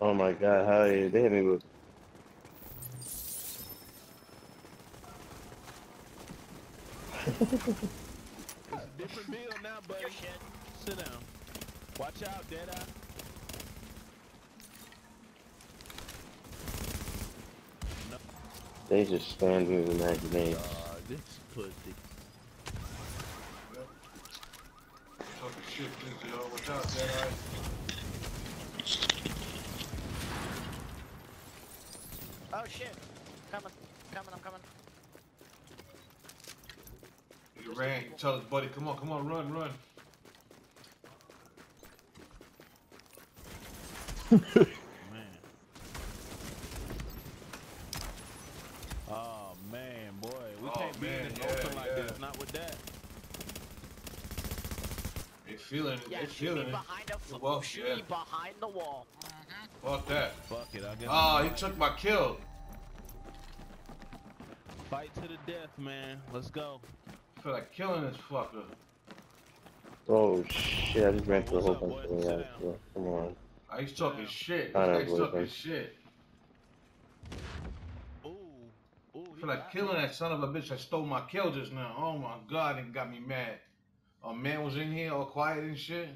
Oh my god, how are they, they hit me with It's a different build now, buddy. Sit down. Watch out, Deadeye. they just stand me with imagination. Uh, this pussy. Talking shit, please, yo. Watch out, Deadeye. Oh shit. Coming. Coming, I'm coming. You ran. You tell his buddy, come on, come on, run, run. Man. Oh man, boy, we Oh, can't be in this yeah, open like yeah. this. Not with that. They feeling. Yeah, they shoot feeling me it. behind a f- Well, shoot yeah. me behind the wall. Fuck that. Fuck it, I guess. Ah, I'm he took my kill. Fight to the death, man. Let's go. I feel like killing this fucker. Oh shit, I just ran through a whole What's up, bunch of Sit guys. Come on. Ah, he's talking shit. I know, This guy's boy, talking boy. shit. Ooh, ooh. I feel like killing me. that son of a bitch that stole my kill just now. Oh my god, it got me mad. A man was in here all quiet and shit.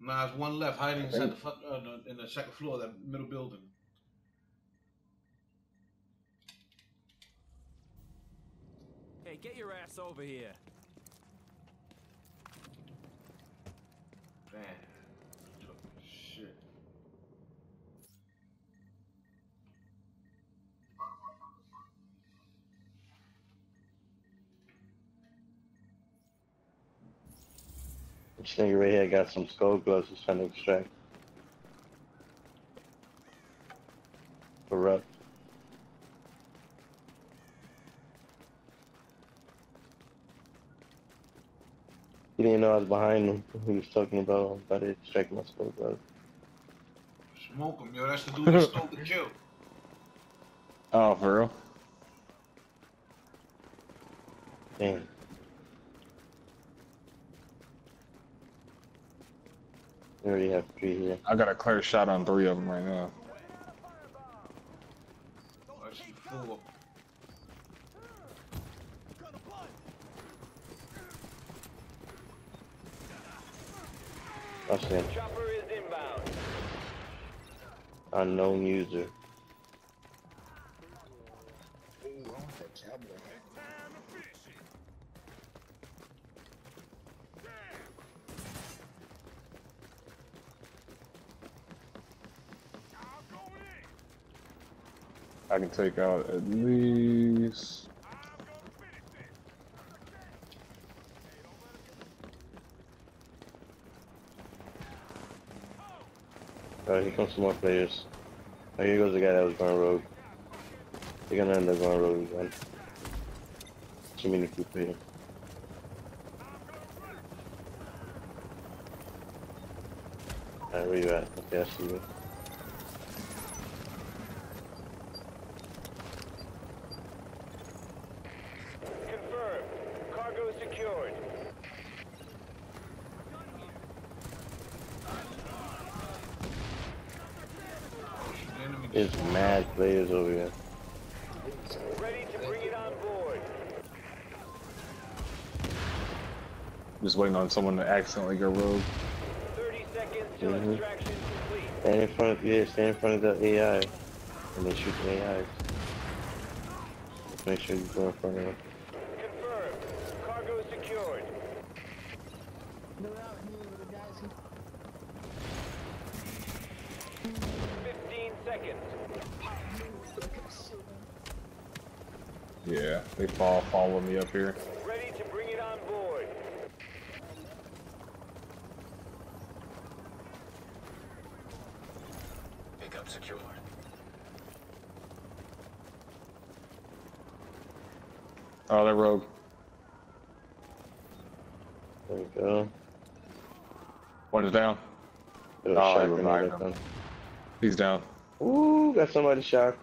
Nah, there's one left hiding inside the fuck uh, the, in the second floor of that middle building. Hey, get your ass over here. Man, This nigga right here got some skull gloves he's trying to extract. Corrupt. He didn't know I was behind him. He was talking about him, about to extract my skull gloves. Smoke him, yo. That's the dude that stole the kill. Oh, for real? Damn. We already have three here. I got a clear shot on three of them right now. That's. That's him. Chopper is inbound. Unknown user. I can take out at least. Alright, here comes some more players. Oh, here goes the guy that was going rogue. They're gonna end up going rogue again. Too many people here. Alright, where you at? Okay, I see you. Confirmed. Cargo secured. The enemy There's mad players over here. Ready to bring it on board. Just waiting on someone to accidentally go rogue. 30 seconds till Mhm. extraction complete. Stand in front of yeah, stand in front of the AI. And then shoot the AI. Make sure you go in front of them. Fifteen. Yeah, they fall following me up here. Ready to bring it on board. Pickup secured. Oh, they're rogue. There you go. One is down. Oh, I revived him. He's down. Ooh, got somebody shot.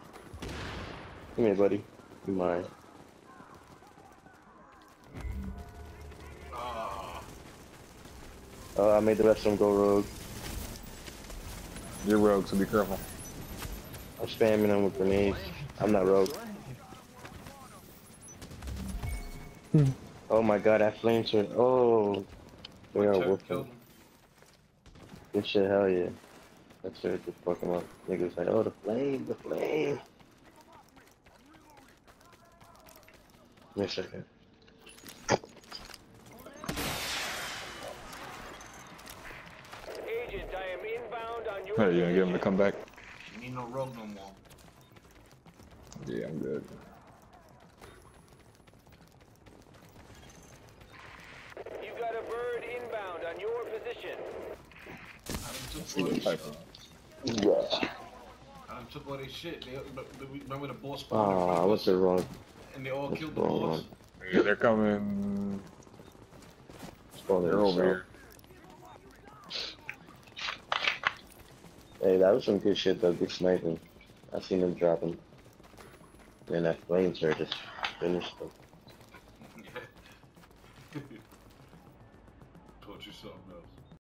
Come here, buddy. You mine. Oh, I made the rest of them go rogue. You're rogue, so be careful. I'm spamming them with grenades. I'm not rogue. Oh my god, that flame sword. Oh. We are whooping. Good shit, hell yeah. That sword just fuck him up. Niggas like, oh, the flame, the flame. Wait a second. Agent, I am inbound on your Hey, you gonna get him to come back? You need no rope no more. Yeah, I'm good. You got a bird inbound on your position. I done Yeah. I done took all this shit. They, but- but we- remember the boss spawned in front Ah, of what's us, the wrong? and they all what's killed the wrong boss. one? Yeah, they're coming. Spoiler They're over here. Hey, that was some good shit though, good sniping. I seen them dropping. Then that flame sword just finished them.